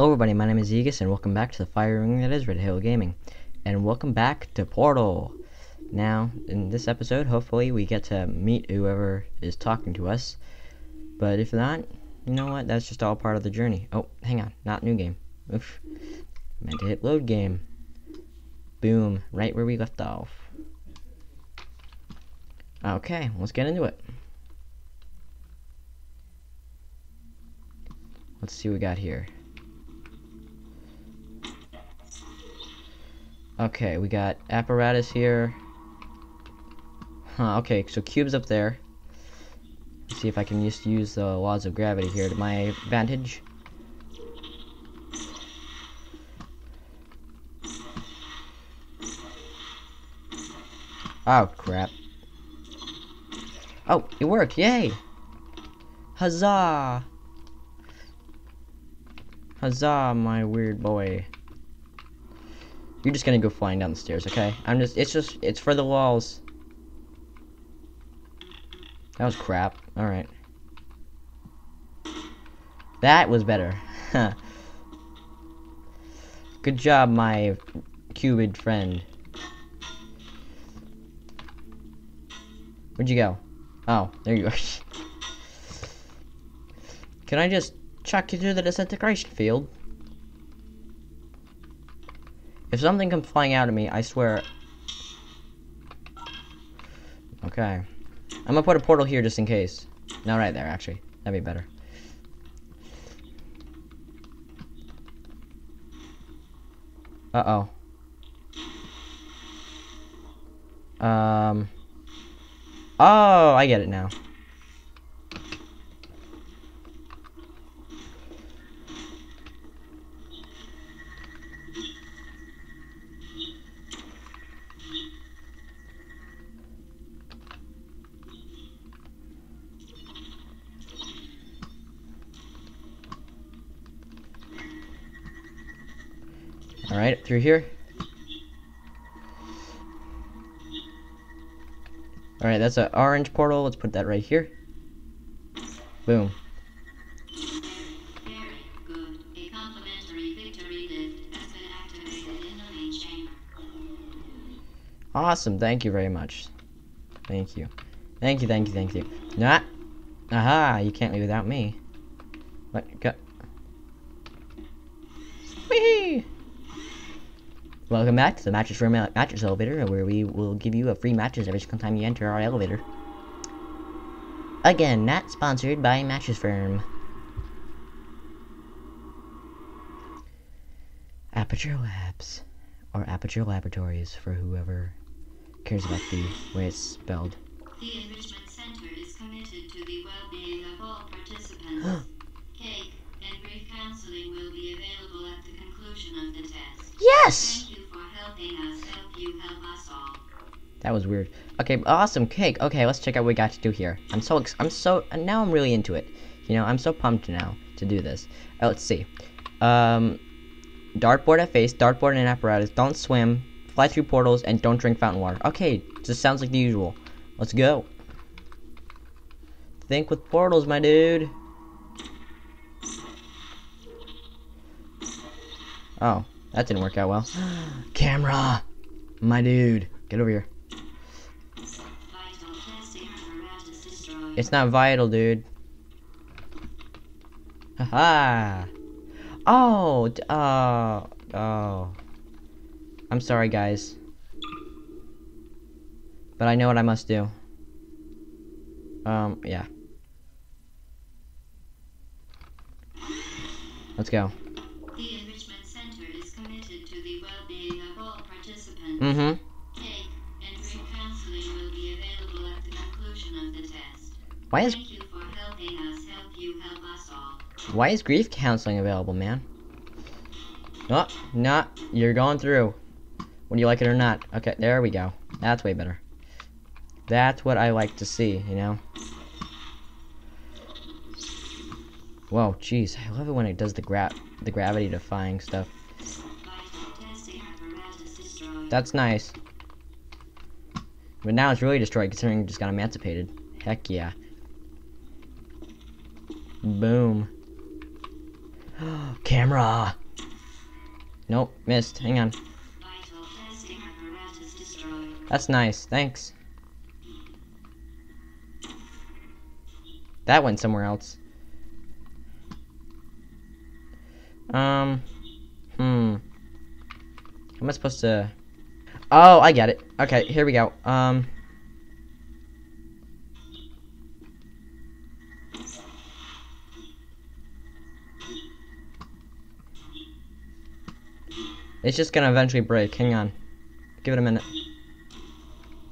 Hello everybody, my name is Aegis and welcome back to the fire ring that is Red Halo Gaming. And welcome back to Portal. Now, in this episode, hopefully we get to meet whoever is talking to us. But if not, you know what, that's just all part of the journey. Oh, hang on, not new game. Oof. Meant to hit load game. Boom, right where we left off. Okay, let's get into it. Let's see what we got here. Okay, we got apparatus here. Huh, okay, so cube's up there. Let's see if I can just use the laws of gravity here to my advantage. Oh, crap. Oh, it worked, yay! Huzzah! Huzzah, my weird boy. You're just gonna go flying down the stairs, okay? I'm just, it's just, it's for the walls. That was crap. Alright. That was better. Good job, my cubid friend. Where'd you go? Oh, there you are. Can I just chuck you through the disintegration field? If something comes flying out at me, I swear. Okay. I'm gonna put a portal here just in case. No, right there, actually. That'd be better. Uh-oh. Um. Oh, I get it now. Alright, through here. Alright, that's an orange portal. Let's put that right here. Boom. Awesome, thank you very much. Thank you. Thank you, thank you, thank you. Not. Aha, you can't leave without me. What? Go. Welcome back to the Mattress Room Mattress Elevator, where we will give you a free mattress every single time you enter our elevator. Again, not sponsored by Mattress Firm. Aperture Labs, or Aperture Laboratories, for whoever cares about the way it's spelled. The Enrichment Center is committed to the well-being of all participants. Cake and brief counseling will be available at the conclusion of the test. Yes! Helping us help you help us all. That was weird. Okay, awesome cake. Okay, let's check out what we got to do here. I'm so, ex I'm so, now I'm really into it. You know, I'm so pumped now to do this. Uh, let's see. Um, dartboard at face, dartboard and apparatus. Don't swim, fly through portals, and don't drink fountain water. Okay, just sounds like the usual. Let's go. Think with portals, my dude. Oh, that didn't work out well. Camera! My dude. Get over here. It's not vital, dude. Haha. Oh, oh, oh. I'm sorry, guys. But I know what I must do. Um, yeah. Let's go. Help us all. why is grief counseling available, man? Oh, not. You're going through. Whether you like it or not. Okay, there we go. That's way better. That's what I like to see, you know? Whoa, jeez. I love it when it does the gra the gravity defying stuff. That's nice. But now it's really destroyed considering it just got emancipated. Heck yeah. Boom. Camera! Nope, missed. Hang on. That's nice. Thanks. That went somewhere else. Um. Hmm. Am I supposed to? Oh, I get it. Okay, here we go. Um. It's just gonna eventually break. Hang on. Give it a minute. Here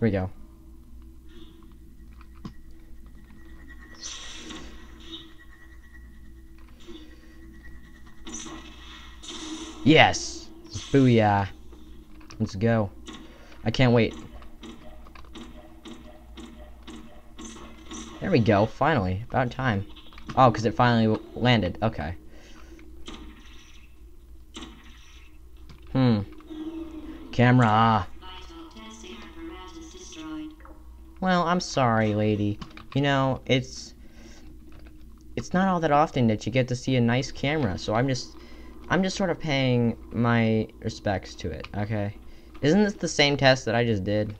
we go. Yes! Booyah. Let's go. I can't wait. There we go, finally. About time. Oh, because it finally landed. Okay. Hmm. Camera. Well, I'm sorry, lady. You know, it's it's not all that often that you get to see a nice camera, so I'm just I'm just sort of paying my respects to it, okay? Isn't this the same test that I just did?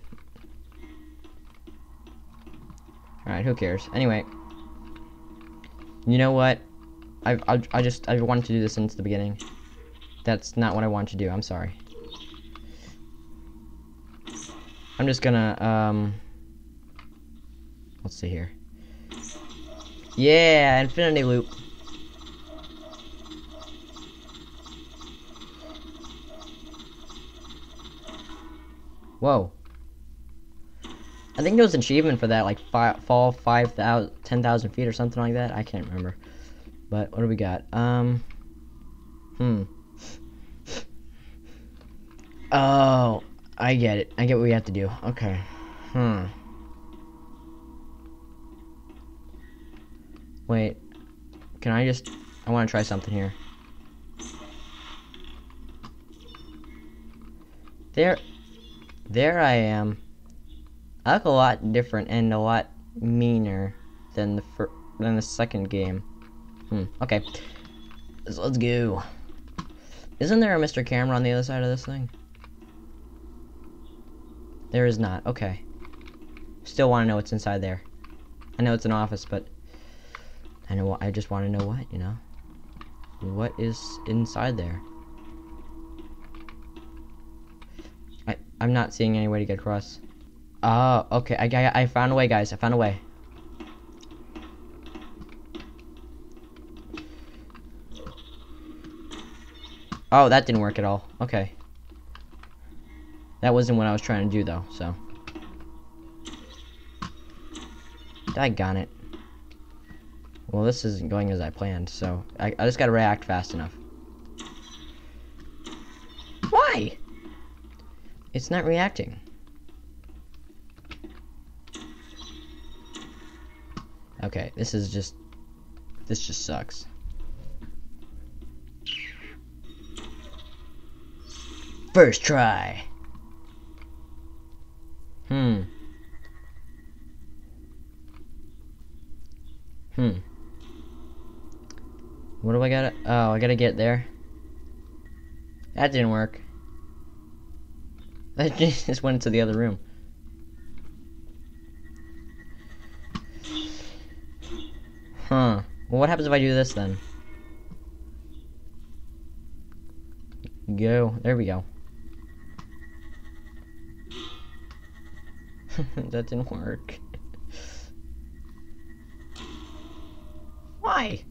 Alright, who cares? Anyway. You know what? I I I just I wanted to do this since the beginning. That's not what I wanted to do. I'm sorry. I'm just gonna um Let's see here. Yeah, infinity loop. Whoa. I think there was an achievement for that, like fi fall 5,000, 10,000 feet or something like that. I can't remember. But what do we got? Um. Hmm. Oh, I get it. I get what we have to do. Okay. Hmm. Wait. Can I just... I want to try something here. There... There I am. I look a lot different and a lot meaner than the fir- than the second game. Hmm. Okay. So let's go. Isn't there a Mr. Camera on the other side of this thing? There is not. Okay. Still want to know what's inside there. I know it's an office, but I know. I just want to know what you know. What is inside there? I'm not seeing any way to get across. Oh, okay. I, I I found a way, guys. I found a way. Oh, that didn't work at all. Okay. That wasn't what I was trying to do, though, so. Daggone it. Well, this isn't going as I planned, so I, I just gotta react fast enough. Why? It's not reacting. Okay, this is just... This just sucks. First try. Hmm. Hmm. What do I gotta... Oh, I gotta get there. That didn't work. That just went into the other room. Huh. Well, what happens if I do this then? Go. There we go. that didn't work. Why?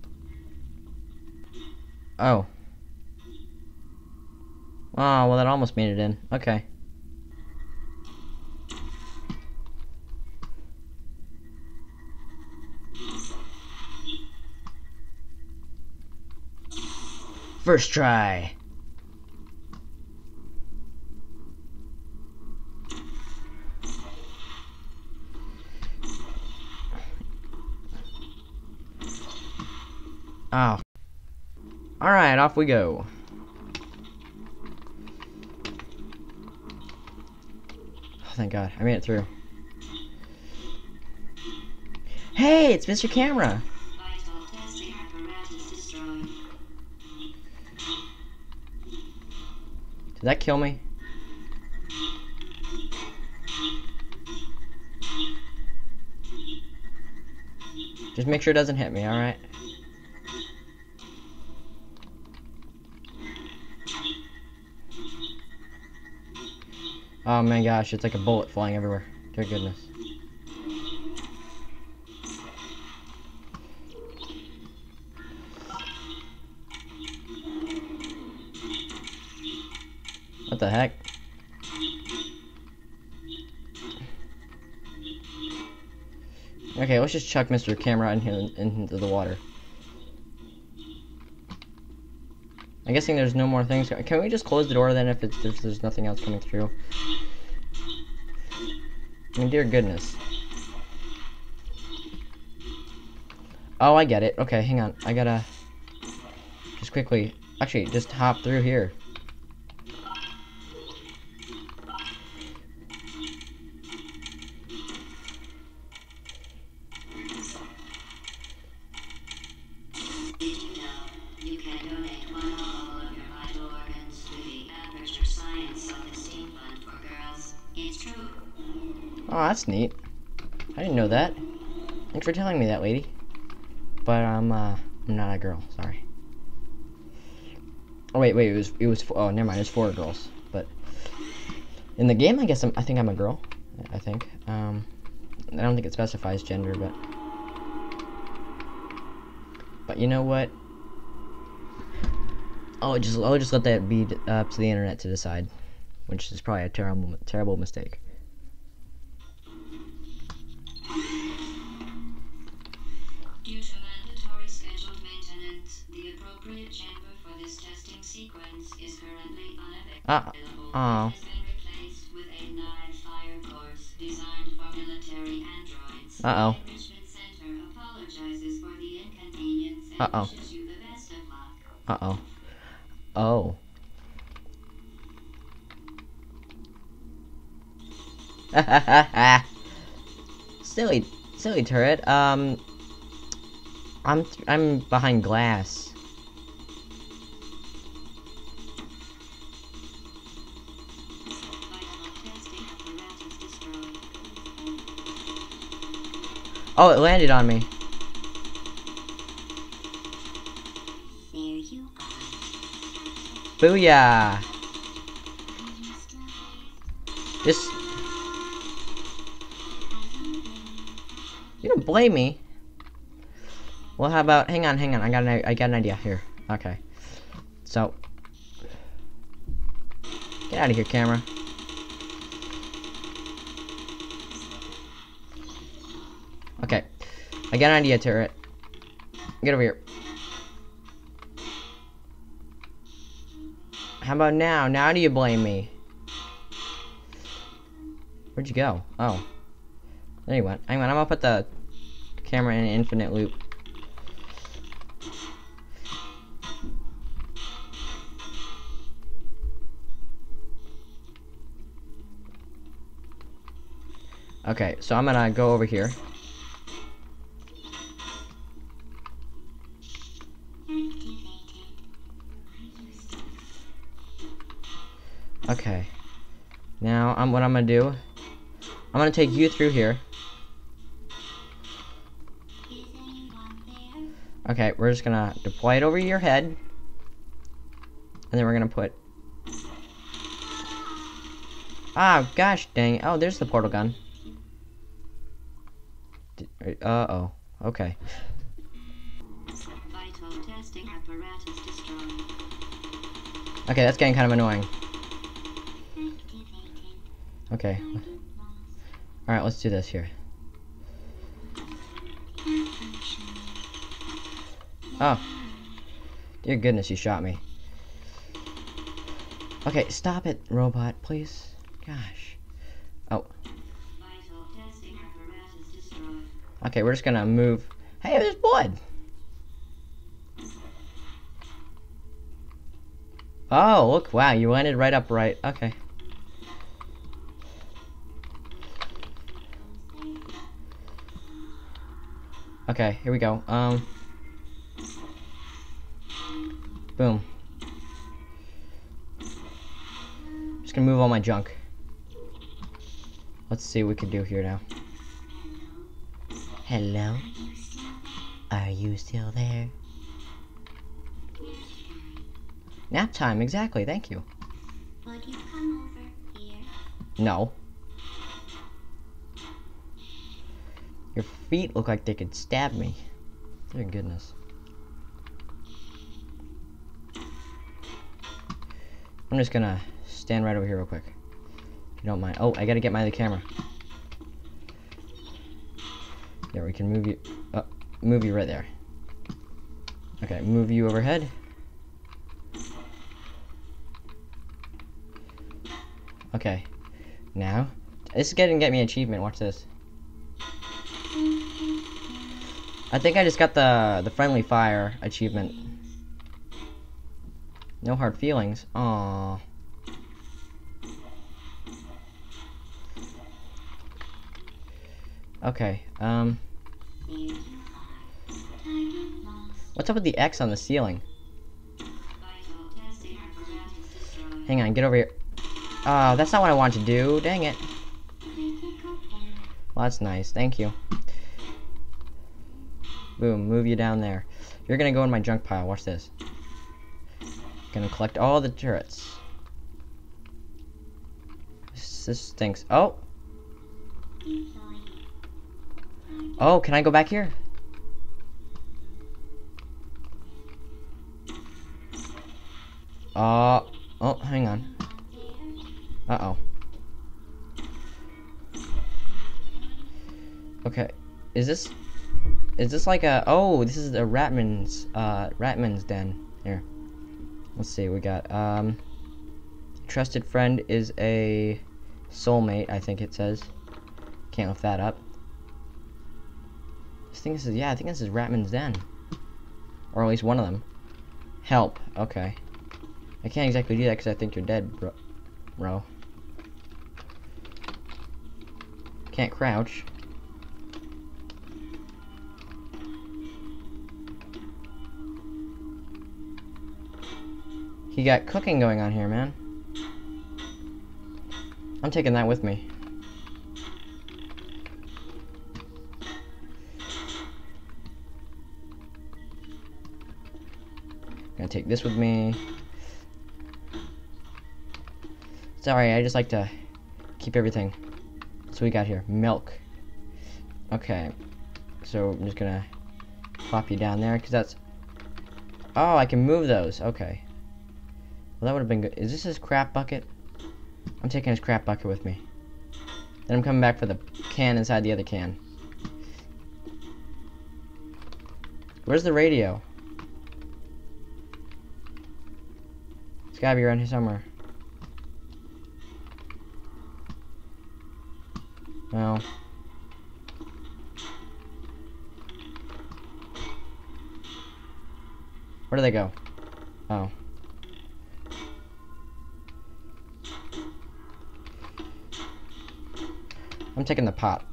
Oh. Oh, well that almost made it in. Okay. First try. Ah. Oh. Alright, off we go. Oh, thank God. I made it through. Hey, it's Mr. Camera. Did that kill me? Just make sure it doesn't hit me, alright? Oh my gosh, it's like a bullet flying everywhere. Dear goodness. The heck? Okay, let's just chuck Mr. Camera in here into the water. I'm guessing there's no more things. Can we just close the door then if, it's, if there's nothing else coming through? I mean, dear goodness. Oh, I get it. Okay, hang on. I gotta just quickly, actually, just hop through here. Neat. I didn't know that. Thanks for telling me that, lady. But I'm, uh, I'm not a girl. Sorry. Oh wait, wait. It was, it was. Oh, never mind. It's four girls. But in the game, I guess I'm, I think I'm a girl. I think. Um, I don't think it specifies gender, but. But you know what? I'll just I'll just let that be up to the internet to decide, which is probably a terrible terrible mistake. Wishes you the best of luck. Uh oh. Oh. silly, silly turret. Um, I'm th I'm behind glass. Oh, it landed on me. There you are. Booyah! Just. You don't blame me. Well, how about? Hang on, hang on. I got an I got an idea here. Okay. So. Get out of here, camera. I got an idea, turret. Get over here. How about now? Now do you blame me? Where'd you go? Oh. There you went. Hang on, I'm gonna put the camera in an infinite loop. Okay, so I'm gonna go over here. Now, I'm what I'm gonna do. I'm gonna take you through here. Okay, we're just gonna deploy it over your head. And then we're gonna put... Ah, gosh dang it. Oh, there's the portal gun. Uh-oh. Okay. Vital testing apparatus destroyed. Okay, that's getting kind of annoying. Okay. Alright, let's do this here. Oh. Dear goodness, you shot me. Okay, stop it, robot, please. Gosh. Oh, okay, we're just gonna move. Hey, there's blood! Oh, look, wow, you landed right upright. Okay. Okay, here we go. Um. Boom. Just gonna move all my junk. Let's see what we can do here now. Hello? Are you still there? Nap time, exactly, thank you. Would you come over here? No. Your feet look like they could stab me. Dear goodness. I'm just gonna stand right over here real quick. If you don't mind. Oh, I gotta get my other camera. There, we can move you. Uh, move you right there. Okay, move you overhead. Okay. Now, this is gonna get me achievement. Watch this. I think I just got the the friendly fire achievement. No hard feelings. Aww. Okay. Um. What's up with the X on the ceiling? Hang on. Get over here. Ah, that's not what I wanted to do. Dang it. Well, that's nice. Thank you. Boom. Move you down there. You're gonna go in my junk pile. Watch this. Gonna collect all the turrets. This, this stinks. Oh. Oh, can I go back here? Uh, oh, hang on. Uh-oh. Okay, is this, is this like a, oh, this is the Ratman's, uh, Ratman's den. Here. Let's see, we got, um, trusted friend is a soulmate, I think it says. Can't lift that up. I think this is yeah, I think this is Ratman's Den. Or at least one of them. Help. Okay. I can't exactly do that because I think you're dead, bro. bro. Can't crouch. He got cooking going on here, man. I'm taking that with me. Gonna take this with me. Sorry, I just like to keep everything. So we got here milk. Okay, so I'm just gonna plop you down there because that's. Oh, I can move those. Okay. Well, that would have been good. Is this his crap bucket? I'm taking his crap bucket with me. Then I'm coming back for the can inside the other can. Where's the radio? It's gotta be around here somewhere. No. Where do they go? Oh. I'm taking the pot.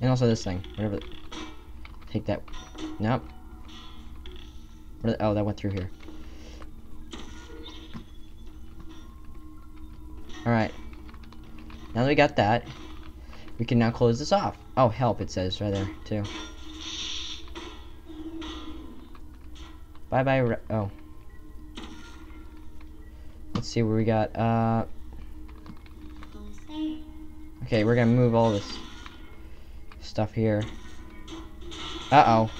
And also this thing. Whatever. Take that. Nope. Oh, that went through here. Alright. Now that we got that, we can now close this off. Oh, help, it says right there, too. Bye bye. Oh. Let's see where we got. Uh. Okay, we're gonna move all this stuff here. Uh oh. Are.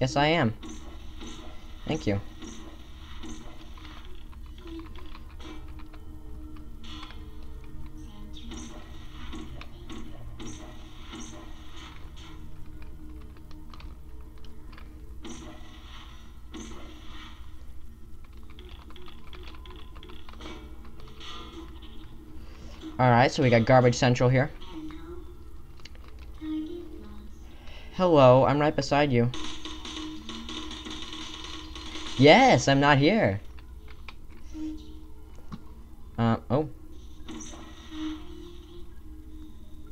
Yes, I am. Thank you. Alright, so we got Garbage Central here. Hello. I'm right beside you. Yes, I'm not here. Uh, oh.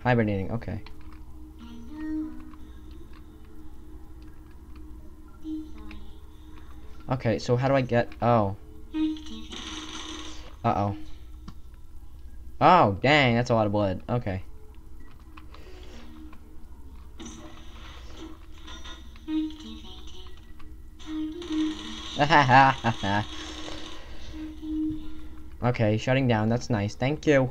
Hibernating, okay. Okay, so how do I get... Oh. Uh-oh. Oh, dang, that's a lot of blood. Okay. okay, shutting down. That's nice. Thank you.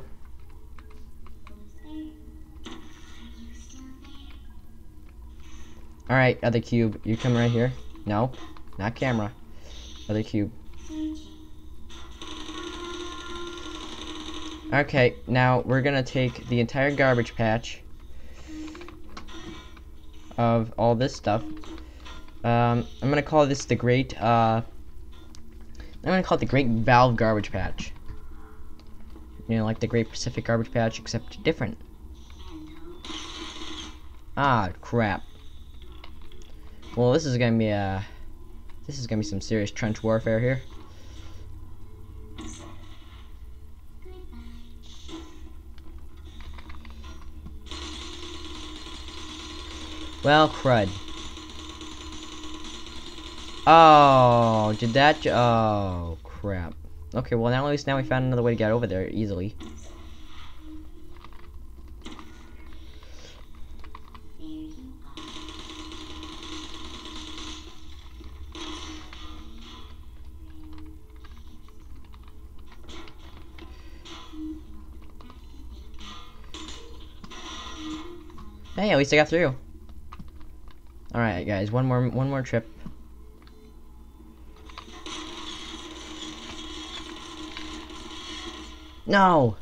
Alright, other cube. You come right here. No, not camera. Other cube. Okay, now we're gonna take the entire garbage patch of all this stuff. Um, I'm gonna call this the Great, uh, I'm gonna call it the Great Valve Garbage Patch. You know, like the Great Pacific Garbage Patch, except different. Ah, crap. Well, this is gonna be a, this is gonna be some serious trench warfare here. Well, crud. Oh, did that? Oh, crap. Okay, well now at least now we found another way to get over there easily. Hey, at least I got through. Alright guys, one more one more trip. No!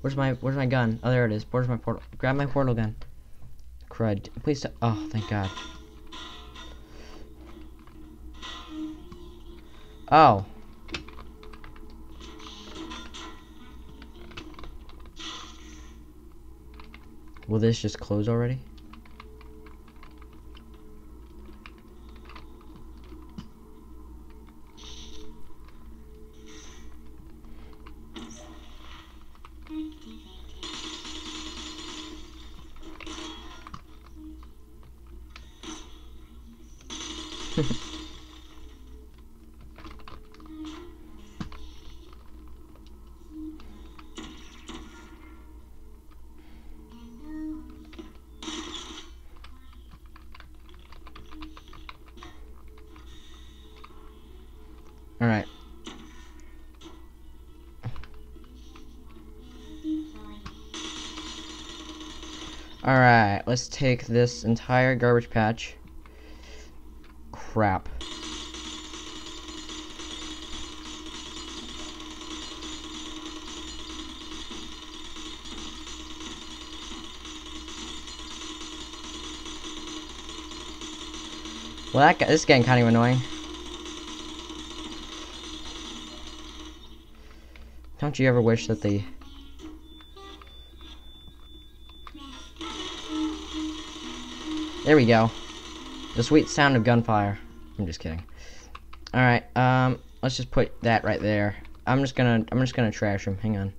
Where's my where's my gun? Oh there it is. Where's my portal? Grab my portal gun. Crud. Please stop. Oh thank god. Oh. Will this just close already? Take this entire garbage patch. Crap. Well, that guy, this is getting kind of annoying. Don't you ever wish that the... There we go. The sweet sound of gunfire. I'm just kidding. Alright, um, let's just put that right there. I'm just gonna, I'm just gonna trash him. Hang on.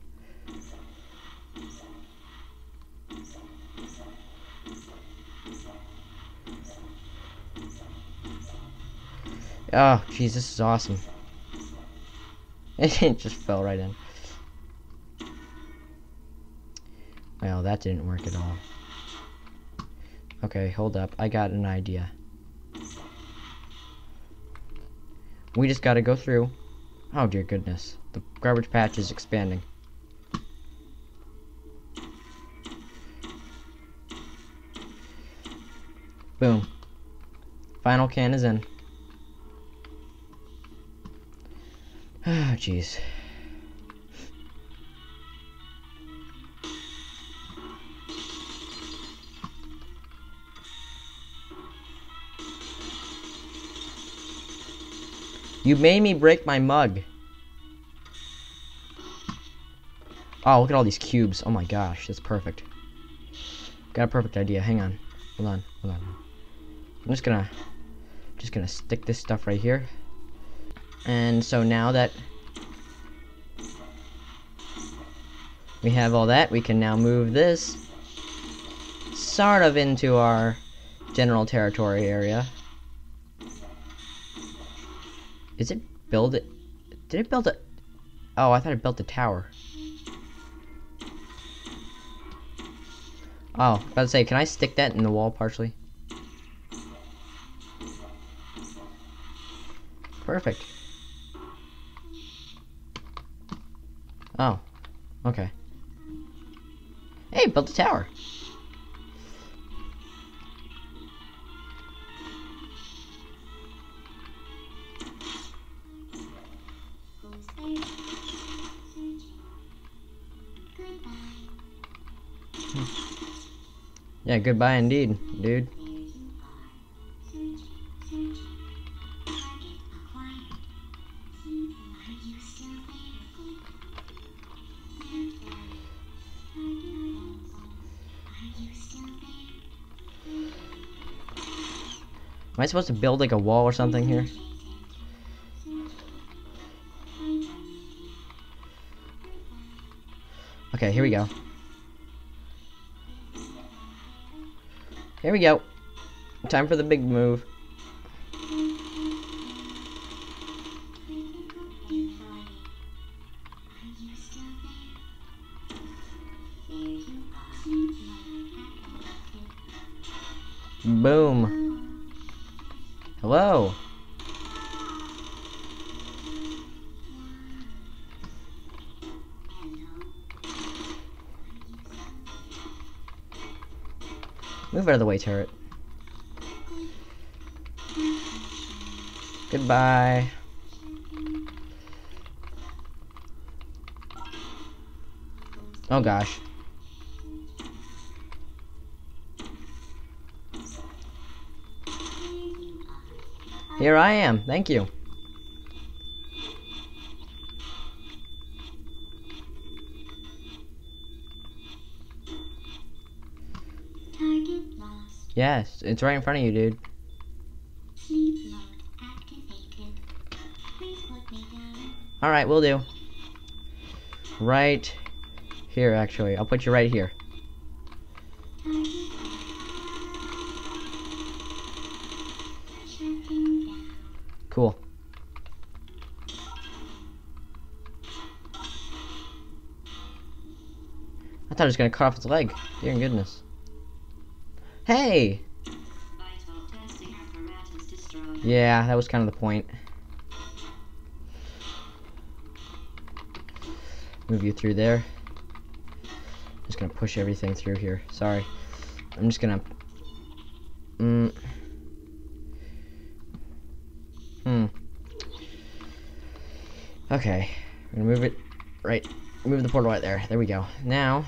Oh, jeez, this is awesome. It just fell right in. Well, that didn't work at all. Okay, hold up. I got an idea. We just gotta go through. Oh dear goodness. The garbage patch is expanding. Boom. Final can is in. Ah, jeez. You made me break my mug. Oh, look at all these cubes. Oh my gosh, that's perfect. Got a perfect idea. Hang on. Hold on. Hold on. I'm just gonna just gonna stick this stuff right here. And so now that we have all that, we can now move this sort of into our general territory area. Is it build it? Did it build it? Oh, I thought it built a tower. Oh, about to say, can I stick that in the wall partially? Perfect. Oh, okay. Hey, built a tower. Yeah, goodbye indeed, dude. Am I supposed to build like a wall or something here? Okay, here we go. Here we go. Time for the big move. Move out of the way, turret. Goodbye. Oh gosh. Here I am. Thank you. Yes, it's right in front of you, dude. Sleep mode activated. Please put me down. Alright, we'll do. Right here, actually. I'll put you right here. Target shutting down. Cool. I thought it was gonna cut off its leg. Dear goodness. Hey! Yeah, that was kind of the point. Move you through there. Just gonna push everything through here. Sorry. I'm just gonna. Mm. Hmm. Okay. I'm gonna move it right. Move the portal right there. There we go. Now.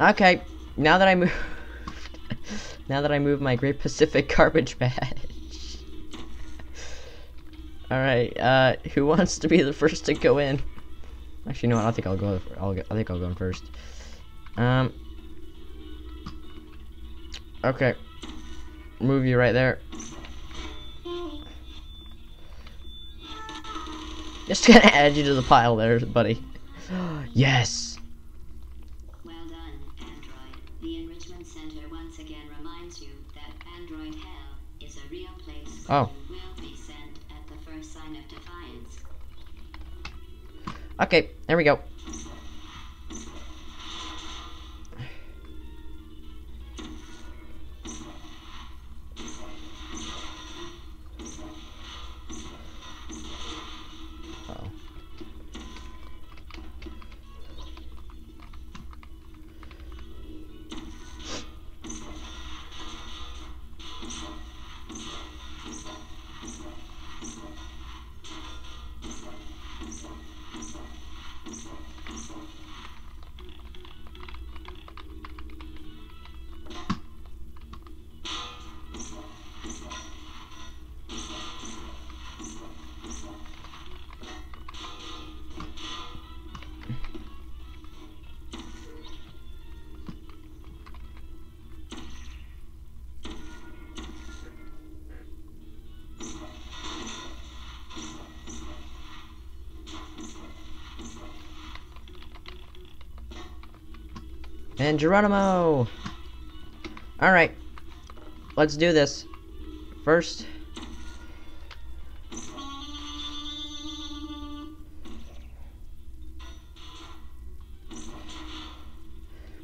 Okay. Now that I moved. now that I moved my Great Pacific garbage patch. Alright, uh, who wants to be the first to go in? Actually, no, I don't think I'll go. I'll. Go, I think I'll go in first. Um. Okay. Move you right there. Just gonna add you to the pile there, buddy. yes. Again reminds you that Android Hell is a real place Oh. you will be sent at the first sign of defiance. Okay, there we go. And Geronimo! Alright. Let's do this. First.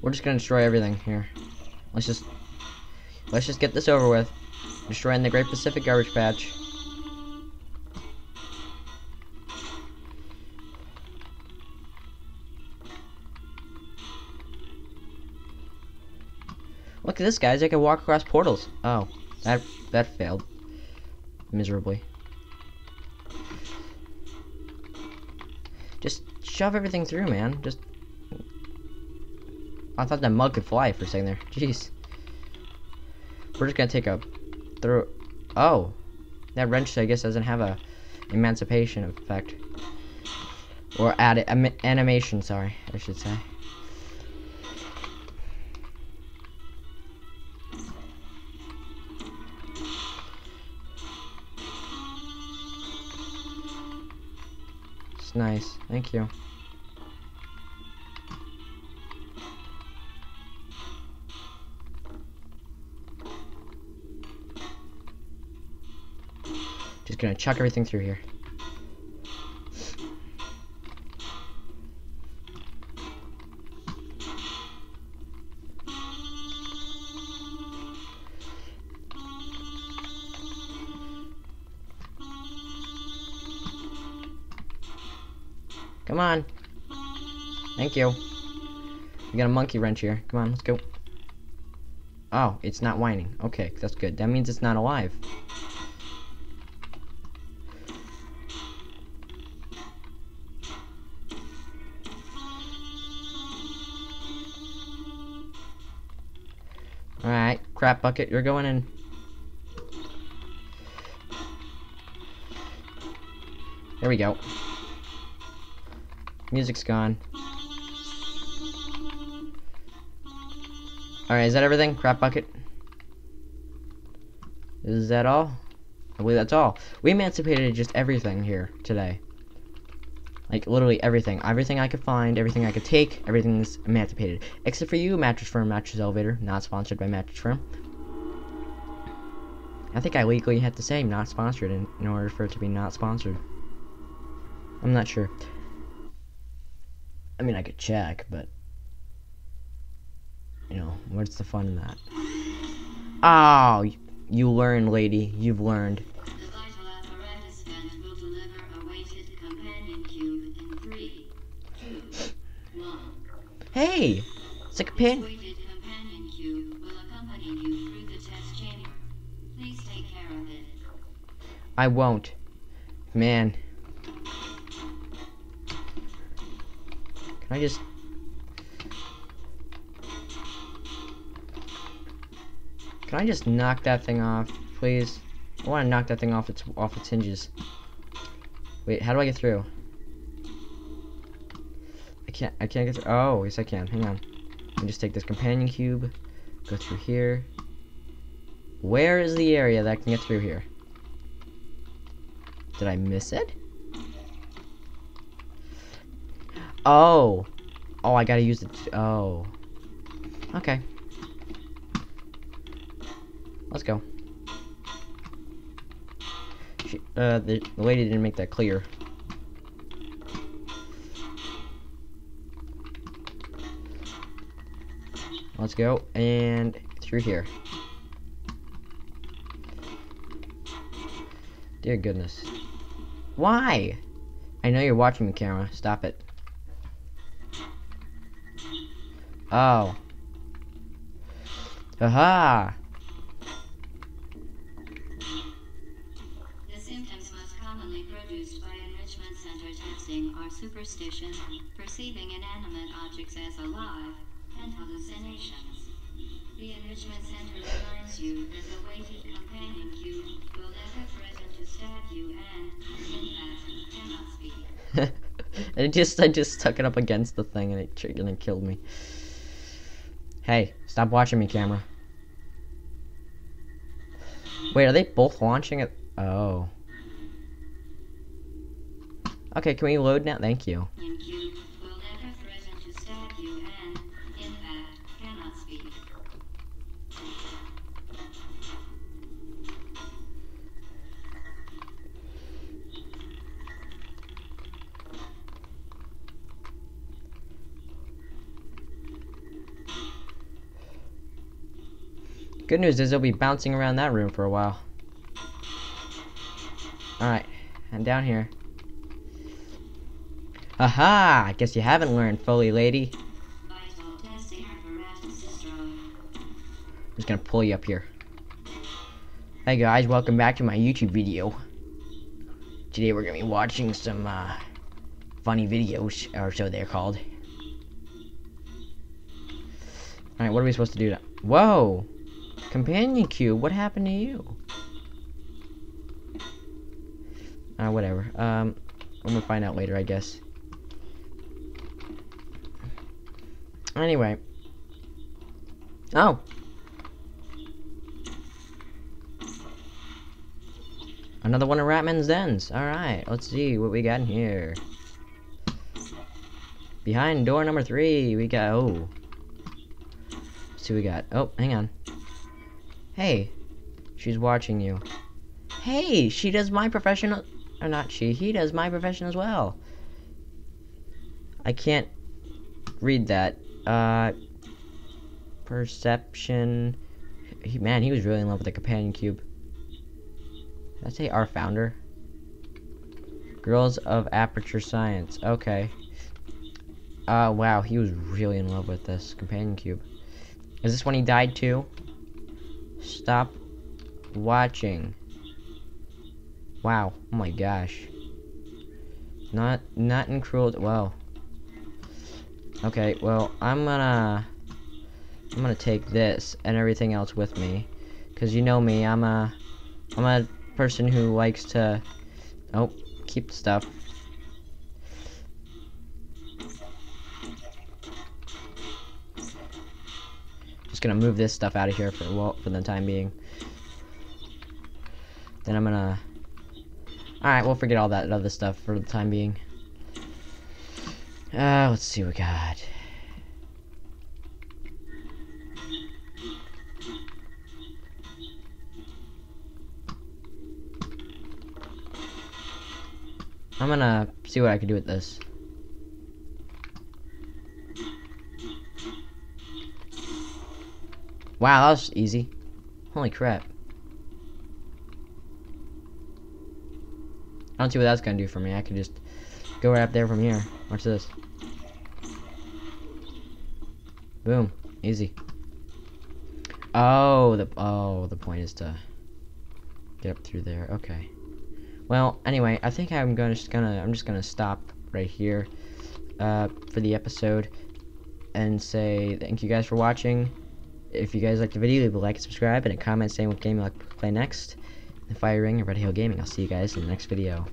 We're just gonna destroy everything here. Let's just let's just get this over with. Destroying the Great Pacific Garbage Patch. Look at this, guys. I can walk across portals. Oh, that that failed miserably. Just shove everything through, man. Just. I thought that mug could fly for a second there. Jeez. We're just gonna take a through. Oh, that wrench I guess doesn't have a emancipation effect or add animation. Sorry, I should say. Nice. Thank you. Just gonna chuck everything through here. You. We got a monkey wrench here. Come on, let's go. Oh, it's not whining. Okay, that's good. That means it's not alive. Alright, crap bucket, you're going in. There we go. Music's gone. Alright, is that everything? Crap bucket? Is that all? I believe that's all. We emancipated just everything here today. Like, literally everything. Everything I could find, everything I could take, everything's emancipated. Except for you, Mattress Firm, Mattress Elevator. Not sponsored by Mattress Firm. I think I legally had to say not sponsored in, in order for it to be not sponsored. I'm not sure. I mean, I could check, but... You know, what's the fun in that? Oh, you learned, lady. You've learned. Hey! It's a companion. I won't. Man. Can I just... Can I just knock that thing off, please? I want to knock that thing off its off its hinges. Wait, how do I get through? I can't. I can't get through. Oh, yes, I can. Hang on. Let me just take this companion cube, go through here. Where is the area that I can get through here? Did I miss it? Oh. Oh, I gotta use it. Oh. Okay. Let's go. She, uh, the, the lady didn't make that clear. Let's go, and through here. Dear goodness. Why? I know you're watching me, camera. Stop it. Oh. Aha! The symptoms most commonly produced by enrichment center testing are superstition, perceiving inanimate objects as alive, and hallucinations. The enrichment center reminds you that the weighted companion cube will never threaten to stab you and, in fact, cannot speak. I just I just stuck it up against the thing and it and it killed me. Hey, stop watching me, camera. Wait, are they both launching it? Oh. Okay, can we load now? Thank you. Good news is they'll be bouncing around that room for a while. Alright, and down here. Aha! I guess you haven't learned fully, lady. I'm just gonna pull you up here. Hey guys, welcome back to my YouTube video. Today we're gonna be watching some uh, funny videos, or so they're called. Alright, what are we supposed to do now? Whoa! Companion cube, what happened to you? Uh, whatever. Um, I'm gonna find out later, I guess. Anyway. Oh! Another one of Ratman's dens. Alright, let's see what we got in here. Behind door number three, we got. Oh. Let's see what we got. Oh, hang on. Hey, she's watching you. Hey, she does my profession. Or not she, he does my profession as well. I can't read that. Uh. Perception. He, man, he was really in love with the companion cube. Did I say our founder? Girls of Aperture Science. Okay. Uh, wow, he was really in love with this companion cube. Is this when he died too? Stop watching. Wow. Oh my gosh. Not, not in cruel. Well. Okay. Well, I'm gonna, I'm gonna take this and everything else with me, cause you know me. I'm a, I'm a person who likes to, oh, keep stuff. Just gonna move this stuff out of here for well for the time being. Then I'm gonna. All right, we'll forget all that other stuff for the time being. Uh, let's see what we got. I'm gonna see what I can do with this. Wow, that was easy. Holy crap. I don't see what that's gonna do for me. I can just go right up there from here. Watch this. Boom. Easy. Oh, the oh, the point is to get up through there. Okay. Well, anyway, I think I'm gonna just gonna I'm just gonna stop right here uh, for the episode and say thank you guys for watching. If you guys liked the video, leave a like and subscribe and a comment saying what game you like to play next. The Fire Ring and Red Halo Gaming. I'll see you guys in the next video.